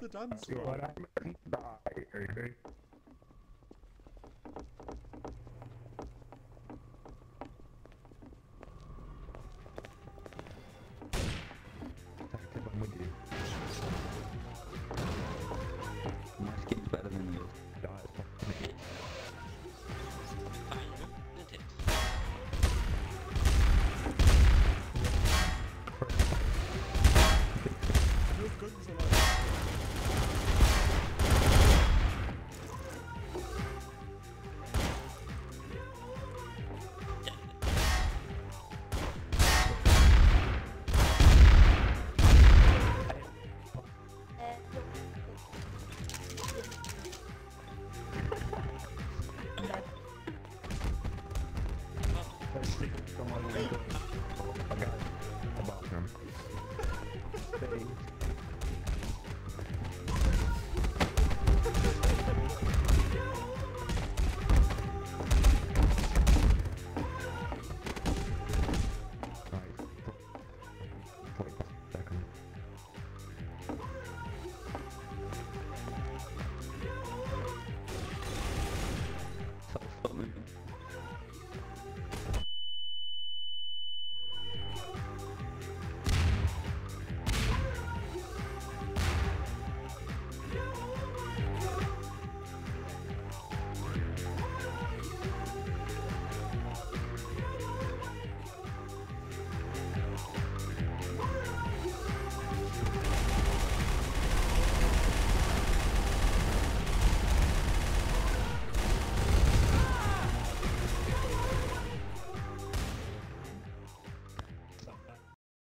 the dance floor. from one. Okay.